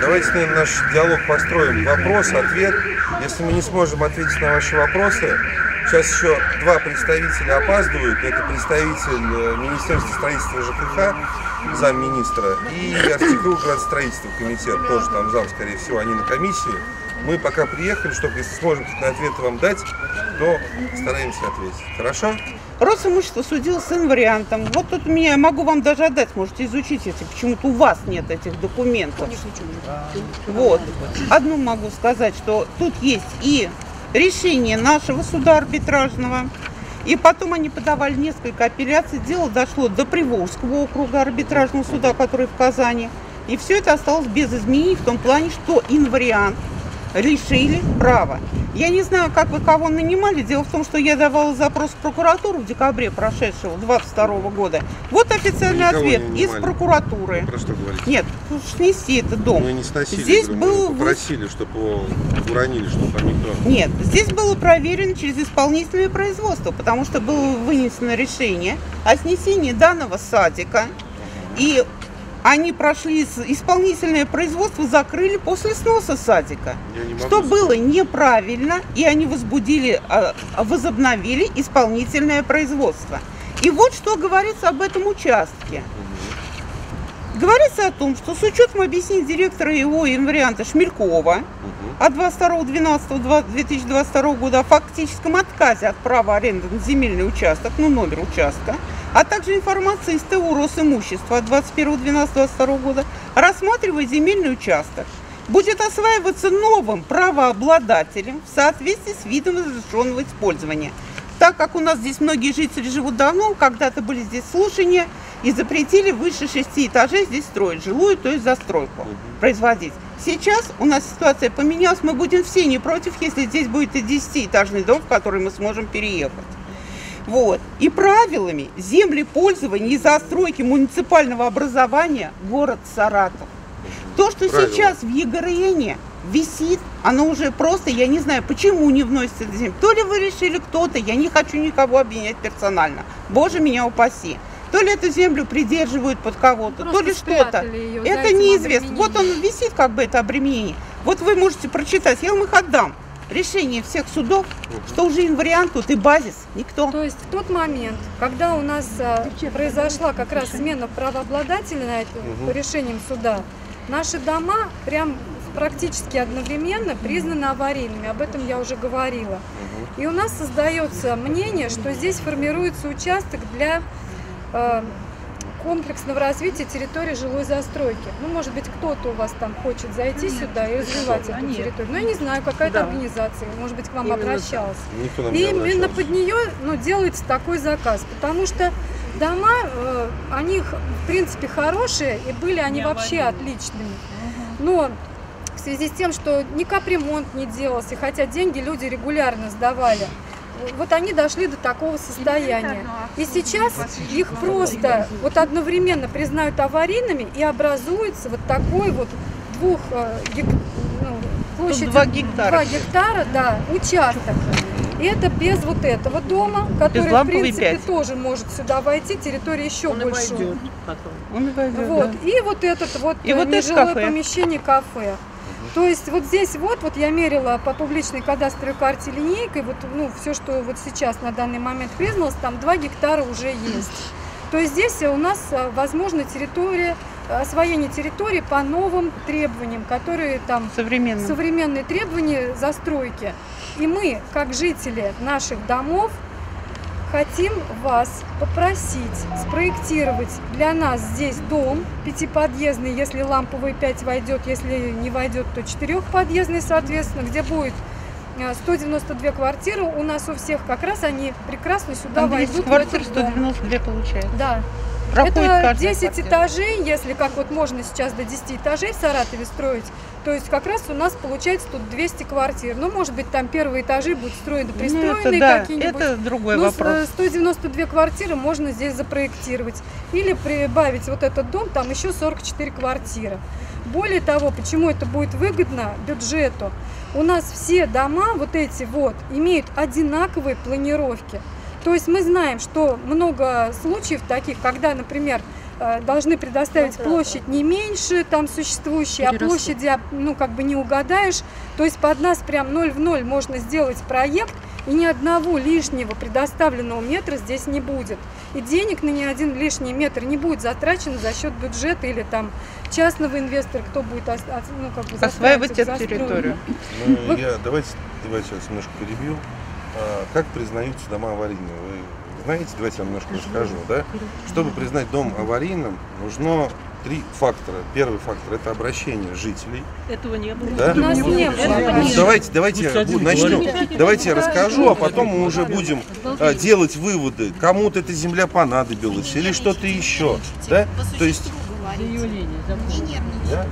Давайте, наверное, наш диалог построим. Вопрос, ответ. Если мы не сможем ответить на ваши вопросы, сейчас еще два представителя опаздывают. Это представитель э, Министерства строительства ЖКХ, замминистра, и Артикруг градостроительства комитет, тоже там зам, скорее всего, они на комиссии. Мы пока приехали, чтобы если сможем какие-то ответы вам дать, то стараемся ответить. Хорошо? Росимущество судил с инвариантом. Вот тут у меня, я могу вам даже отдать, можете изучить, если почему-то у вас нет этих документов. Вот. Одну могу сказать, что тут есть и решение нашего суда арбитражного, и потом они подавали несколько апелляций. Дело дошло до Приволжского округа арбитражного суда, который в Казани. И все это осталось без изменений в том плане, что инвариант лишили права. Я не знаю, как вы кого нанимали. Дело в том, что я давала запрос в прокуратуру в декабре прошедшего 22 года. Вот официальный Никого ответ из прокуратуры. Про что говорите? Нет, уж снести этот дом. Мы не сносили, Здесь говорю, был мы попросили, чтобы его уронили, чтобы там никто... Нет, здесь было проверено через исполнительное производство, потому что было вынесено решение о снесении данного садика. И они прошли исполнительное производство, закрыли после сноса садика. Что было неправильно, и они возбудили, а, возобновили исполнительное производство. И вот что говорится об этом участке. Говорится о том, что с учетом объяснений директора его инварианта Шмелькова от 22.12.2022 года о фактическом отказе от права аренды на земельный участок, ну номер участка, а также информация из ТУ Росимущества от 21.12.22 года, рассматривая земельный участок, будет осваиваться новым правообладателем в соответствии с видом разрешенного использования. Так как у нас здесь многие жители живут давно, когда-то были здесь слушания и запретили выше шести этажей здесь строить жилую, то есть застройку производить. Сейчас у нас ситуация поменялась, мы будем все не против, если здесь будет и 10-этажный дом, в который мы сможем переехать. Вот. И правилами землепользования и застройки муниципального образования город Саратов. То, что Правила. сейчас в ЕГРН висит, оно уже просто, я не знаю, почему не вносится землю. То ли вы решили кто-то, я не хочу никого обвинять персонально. Боже меня упаси. То ли эту землю придерживают под кого-то, то ли что-то. Это неизвестно. Вот он висит, как бы это обременение. Вот вы можете прочитать, я вам их отдам. Решение всех судов, что уже инвариант тут и базис, никто. То есть в тот момент, когда у нас а, произошла как раз смена правообладателя на это, по решениям суда, наши дома прям практически одновременно признаны аварийными. Об этом я уже говорила. И у нас создается мнение, что здесь формируется участок для э, комплексного развития территории жилой застройки. Ну, может быть, кто-то у вас там хочет зайти сюда и развивать эту территорию. Но я не знаю, какая-то организация, может быть, к вам обращалась. Никто нам И не именно обращался. под нее ну, делается такой заказ, потому что дома, э, они в принципе хорошие, и были они вообще отличными. Но в связи с тем, что ни капремонт не делался, хотя деньги люди регулярно сдавали, вот они дошли до такого состояния. И сейчас их просто вот одновременно признают аварийными и образуется вот такой вот двух э, гек- ну, площадью два гектара. два гектара, да, участок. И это без вот этого дома, который, в принципе, пять. тоже может сюда войти, территория еще больше. Он и войдет, Вот. да. И вот этот вот И э, вот это кафе. помещение кафе. То есть вот здесь вот, вот я мерила по публичной кадастровой карте линейкой, вот ну, все, что вот сейчас на данный момент призналось, там 2 гектара уже есть. То есть здесь у нас э, возможна территория, э, освоение территории по новым требованиям, которые там Современно. современные требования застройки. И мы, как жители наших домов, хотим вас попросить спроектировать для нас здесь дом пятиподъездный, если ламповый 5 войдет, если не войдет, то четырехподъездный, соответственно, где будет э, 192 квартиры у нас у всех, как раз они прекрасно сюда Там 10 войдут. квартир, этот дом. 192 получается. Да, Проходит это каждая 10 квартира. этажей, если как вот можно сейчас до 10 этажей в Саратове строить, то есть как раз у нас получается тут 200 квартир. Ну, может быть, там первые этажи будут строены, Ну, пристроенные это, да, какие-нибудь. это другой Ну, с- вопрос. э, 192 квартиры можно здесь запроектировать. Или прибавить вот этот дом, там еще 44 квартиры. Более того, почему это будет выгодно бюджету? У нас все дома, вот эти вот, имеют одинаковые планировки. То есть мы знаем, что много случаев таких, когда, например, э, должны предоставить площадь не меньше там существующей, а площади ну как бы не угадаешь. То есть под нас прям ноль в ноль можно сделать проект, и ни одного лишнего предоставленного метра здесь не будет. И денег на ни один лишний метр не будет затрачено за счет бюджета или там частного инвестора, кто будет ос- ну, как бы Осваивать эту территорию. Ну, Вы- я, давайте, давайте сейчас немножко перебью. А, как признаются дома аварийными? Вы знаете, давайте я вам немножко расскажу. Да? Чтобы признать дом аварийным, нужно три фактора. Первый фактор – это обращение жителей. Этого не было. Да? Нас не было. Ну, давайте, давайте один начнем. Давайте я расскажу, а потом мы уже будем а, делать выводы. Кому-то эта земля понадобилась или что-то еще. Да? То есть Да,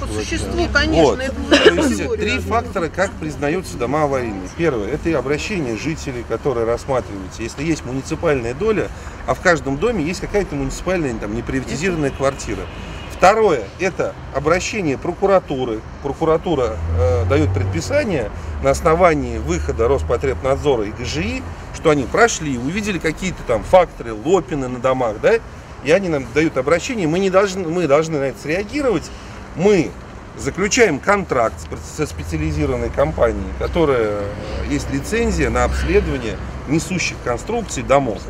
По существу, Вот. конечно, это То есть три фактора, как признаются дома аварийные. Первое, это и обращение жителей, которые рассматриваются. Если есть муниципальная доля, а в каждом доме есть какая-то муниципальная, там, неприватизированная квартира. Второе, это обращение прокуратуры. Прокуратура э, дает предписание на основании выхода Роспотребнадзора и ГЖИ, что они прошли, увидели какие-то там факторы, лопины на домах, да, и они нам дают обращение, мы, не должны, мы должны на это среагировать. Мы заключаем контракт со специализированной компанией, которая э, есть лицензия на обследование несущих конструкций домов.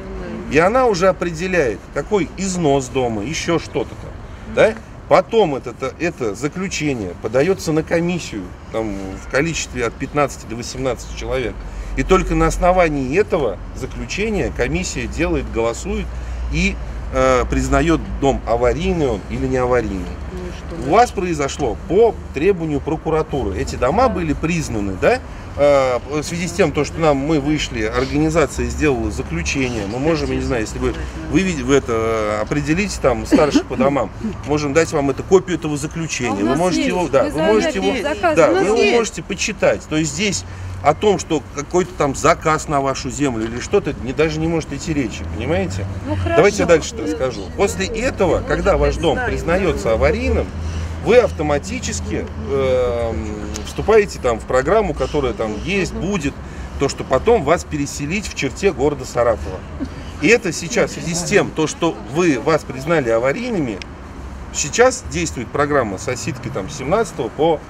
И она уже определяет, какой износ дома, еще что-то там. Да? Потом это, это заключение подается на комиссию там, в количестве от 15 до 18 человек. И только на основании этого заключения комиссия делает, голосует и э, признает дом аварийный он или не аварийный. У вас произошло по требованию прокуратуры. Эти дома были признаны, да? Э, В связи с тем, то, что нам мы вышли, организация сделала заключение. Мы можем, я не знаю, если вы, вы, вы это определите там старших по домам, можем дать вам это копию этого А заключения. Вы нас можете есть. его, да, Мы вы можете его, заказ. да, вы его есть. можете почитать. То есть здесь о том, что какой-то там заказ на вашу землю или что-то, не, даже не может идти речи, понимаете? Ну, хорошо. Давайте я дальше расскажу. После этого, когда ваш дом признается аварийным, вы автоматически эм, вступаете там в программу, которая там есть, будет, то, что потом вас переселить в черте города Саратова. И это сейчас в связи с тем, то, что вы вас признали аварийными, сейчас действует программа с оситкой там с 17 по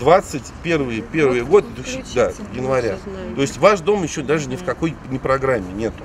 21 первый Вот год, да, января. То есть ваш дом еще даже ни в какой ни программе нету.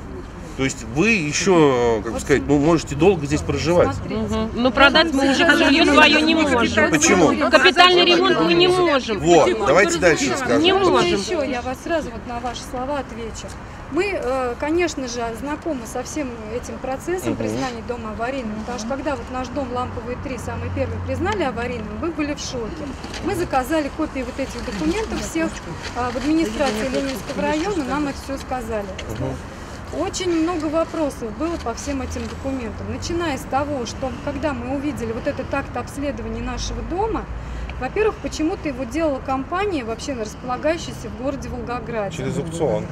То есть вы еще, как бы сказать, ну, можете долго здесь проживать. Смотрите. Ну продать мы уже жилье свое не можем. Почему? Капитальный ремонт мы не можем. Вот, давайте дальше расскажем. Не можем. еще я вас сразу вот на ваши слова отвечу. Мы, э, конечно же, знакомы со всем этим процессом Мгм. признания дома аварийным, потому что когда вот наш дом Ламповый 3 самый первый признали аварийным, мы были в шоке. Мы заказали копии вот этих документов всех а, в администрации Ленинского района, нам их все сказали. Очень много вопросов было по всем этим документам, начиная с того, что когда мы увидели вот этот акт обследования нашего дома, во-первых, почему-то его делала компания, вообще располагающаяся в городе Волгограде. Через аукцион.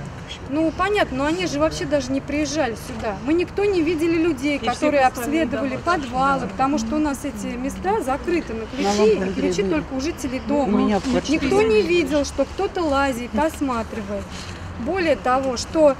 Ну, понятно, но они же вообще даже не приезжали сюда. Мы никто не видели людей, все которые обследовали дома. подвалы, потому что у нас эти места закрыты на ключи, и ключи только у жителей дома. Никто не видел, что кто-то лазит, осматривает. Более того, что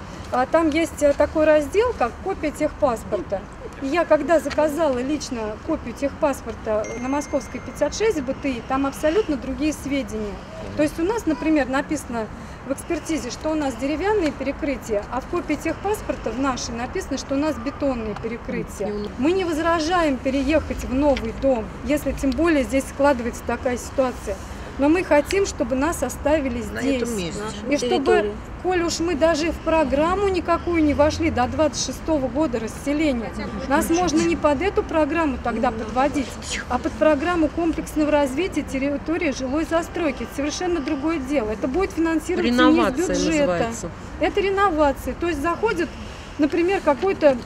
там есть э, такой раздел, как копия техпаспорта. И я когда заказала лично копию техпаспорта на Московской 56 БТИ, там абсолютно другие сведения. То есть у нас, например, написано в экспертизе, что у нас деревянные перекрытия, а в копии техпаспорта в нашей написано, что у нас бетонные перекрытия. Мы не возражаем переехать в новый дом, если тем более здесь складывается такая ситуация. Но мы хотим, чтобы нас оставили здесь. И чтобы, коль уж мы даже в программу никакую не вошли до 26 года расселения, нас можно не под эту программу тогда подводить, а под программу комплексного развития территории жилой застройки. Это совершенно другое дело. Это будет финансироваться не из Реновация бюджета. называется. Это реновация. То есть заходит, например, какой-то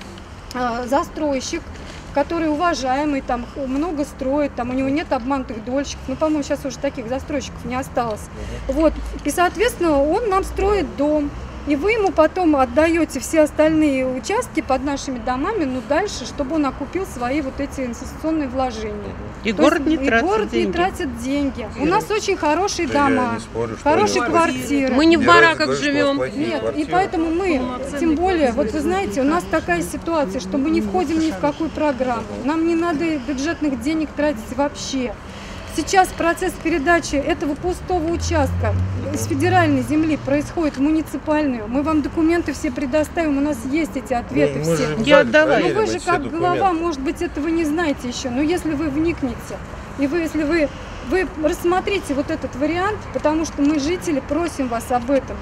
а, застройщик, который уважаемый, там много строит, там у него нет обманутых дольщиков. Ну, по-моему, сейчас уже таких застройщиков не осталось. Вот. И, соответственно, он нам строит дом. И вы ему потом отдаете все остальные участки под нашими домами, ну дальше, чтобы он окупил свои вот эти инвестиционные вложения. И То город есть не и тратит город деньги. не тратит деньги. У нас очень хорошие Да дома, спорю, хорошие квартиры. Мы не в бараках живем. Нет, и квартиры? поэтому мы, тем более, вот вы знаете, у нас такая ситуация, что мы не входим ни в какую программу. Нам не надо бюджетных денег тратить вообще. Сейчас процесс передачи этого пустого участка с федеральной земли происходит в муниципальную. Мы вам документы все предоставим, у нас есть эти ответы Мы- мы все. в Я отдала. Но проверим вы же как документы. глава, может быть, этого не знаете еще. Но если вы вникнете, и вы, если вы, вы рассмотрите вот этот вариант, потому что мы, жители, просим вас об этом.